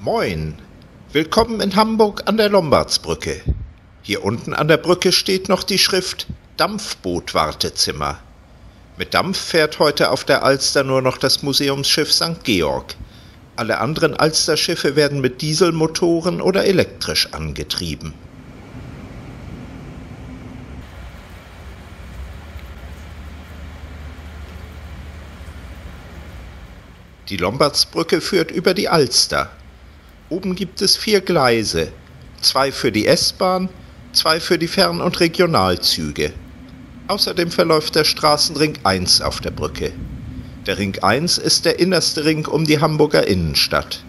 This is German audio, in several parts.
Moin! Willkommen in Hamburg an der Lombardsbrücke. Hier unten an der Brücke steht noch die Schrift Dampfboot-Wartezimmer. Mit Dampf fährt heute auf der Alster nur noch das Museumsschiff St. Georg. Alle anderen Alsterschiffe werden mit Dieselmotoren oder elektrisch angetrieben. Die Lombardsbrücke führt über die Alster. Oben gibt es vier Gleise, zwei für die S-Bahn, zwei für die Fern- und Regionalzüge. Außerdem verläuft der Straßenring 1 auf der Brücke. Der Ring 1 ist der innerste Ring um die Hamburger Innenstadt.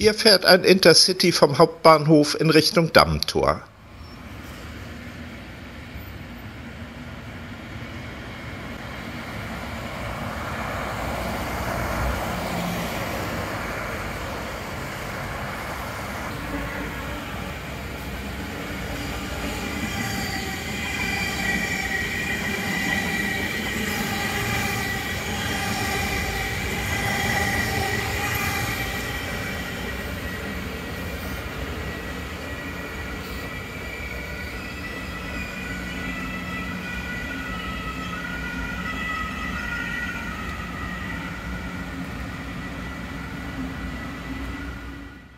Hier fährt ein Intercity vom Hauptbahnhof in Richtung Dammtor.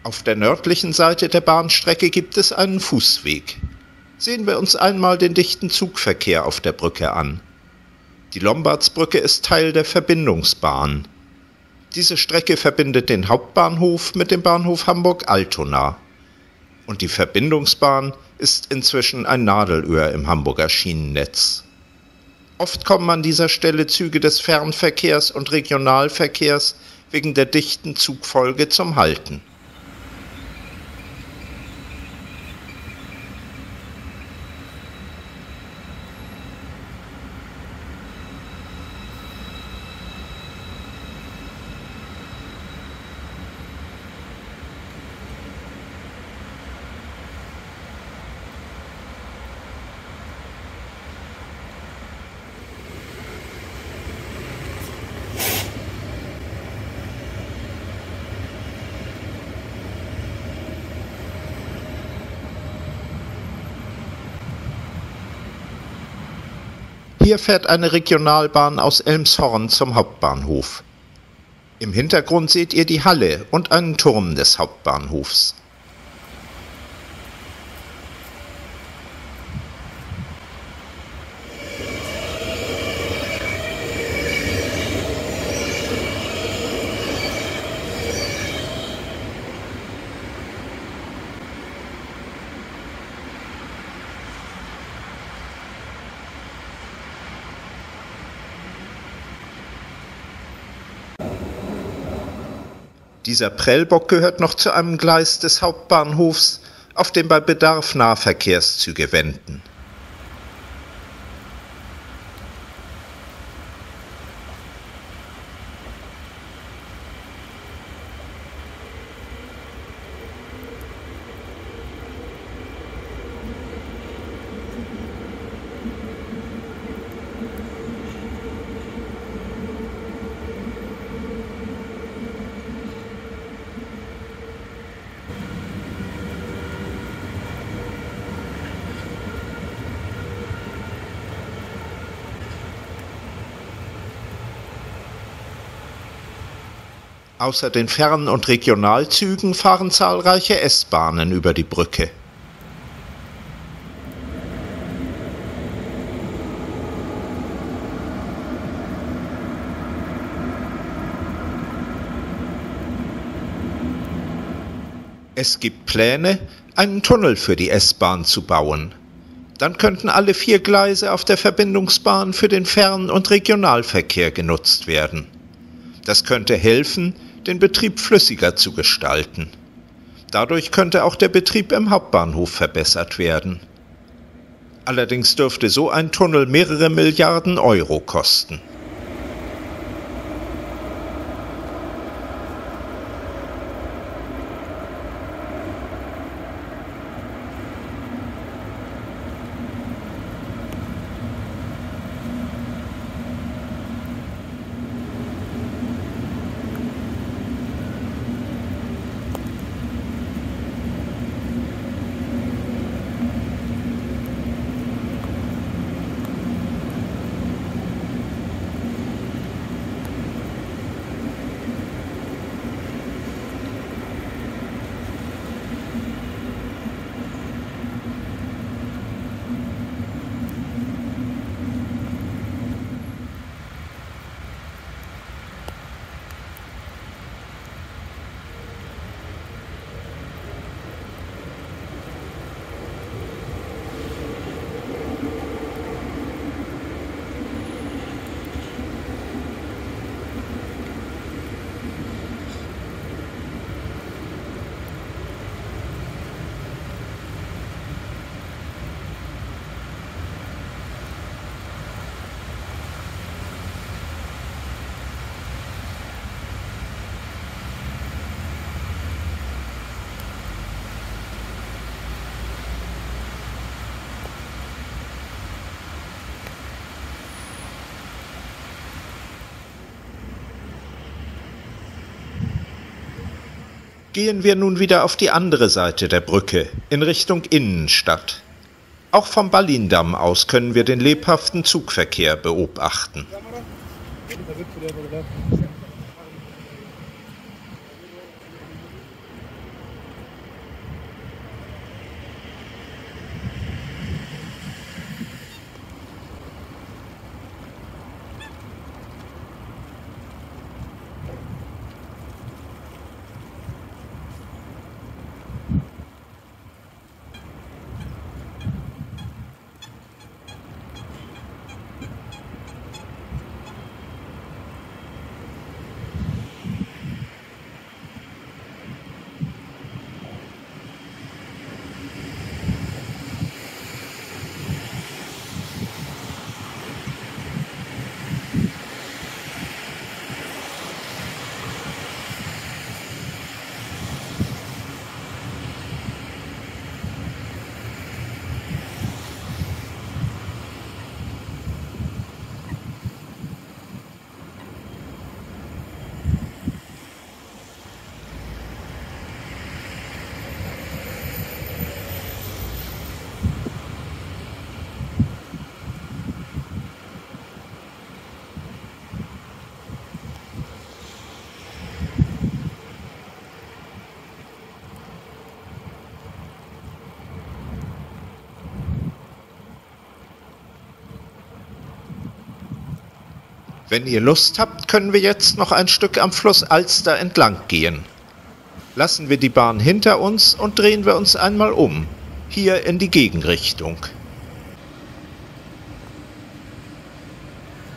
Auf der nördlichen Seite der Bahnstrecke gibt es einen Fußweg. Sehen wir uns einmal den dichten Zugverkehr auf der Brücke an. Die Lombardsbrücke ist Teil der Verbindungsbahn. Diese Strecke verbindet den Hauptbahnhof mit dem Bahnhof Hamburg-Altona. Und die Verbindungsbahn ist inzwischen ein Nadelöhr im Hamburger Schienennetz. Oft kommen an dieser Stelle Züge des Fernverkehrs und Regionalverkehrs wegen der dichten Zugfolge zum Halten. Hier fährt eine Regionalbahn aus Elmshorn zum Hauptbahnhof. Im Hintergrund seht ihr die Halle und einen Turm des Hauptbahnhofs. Dieser Prellbock gehört noch zu einem Gleis des Hauptbahnhofs, auf dem bei Bedarf Nahverkehrszüge wenden. Außer den Fern- und Regionalzügen fahren zahlreiche S-Bahnen über die Brücke. Es gibt Pläne, einen Tunnel für die S-Bahn zu bauen. Dann könnten alle vier Gleise auf der Verbindungsbahn für den Fern- und Regionalverkehr genutzt werden. Das könnte helfen, den Betrieb flüssiger zu gestalten. Dadurch könnte auch der Betrieb im Hauptbahnhof verbessert werden. Allerdings dürfte so ein Tunnel mehrere Milliarden Euro kosten. Gehen wir nun wieder auf die andere Seite der Brücke, in Richtung Innenstadt. Auch vom Ballindamm aus können wir den lebhaften Zugverkehr beobachten. Wenn ihr Lust habt, können wir jetzt noch ein Stück am Fluss Alster entlang gehen. Lassen wir die Bahn hinter uns und drehen wir uns einmal um, hier in die Gegenrichtung.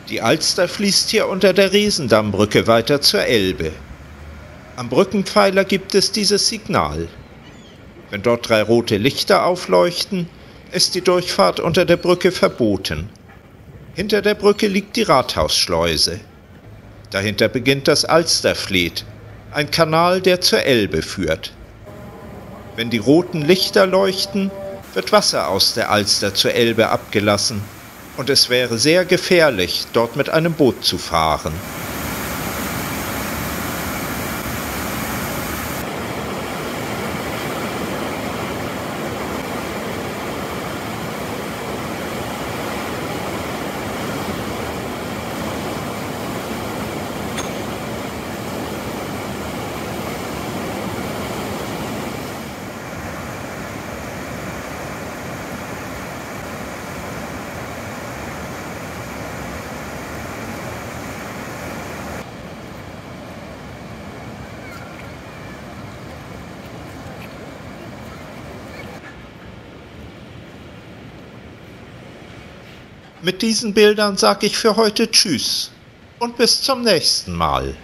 Die Alster fließt hier unter der Riesendammbrücke weiter zur Elbe. Am Brückenpfeiler gibt es dieses Signal. Wenn dort drei rote Lichter aufleuchten, ist die Durchfahrt unter der Brücke verboten. Hinter der Brücke liegt die Rathausschleuse. Dahinter beginnt das Alsterfleet, ein Kanal, der zur Elbe führt. Wenn die roten Lichter leuchten, wird Wasser aus der Alster zur Elbe abgelassen, und es wäre sehr gefährlich, dort mit einem Boot zu fahren. Mit diesen Bildern sage ich für heute Tschüss und bis zum nächsten Mal.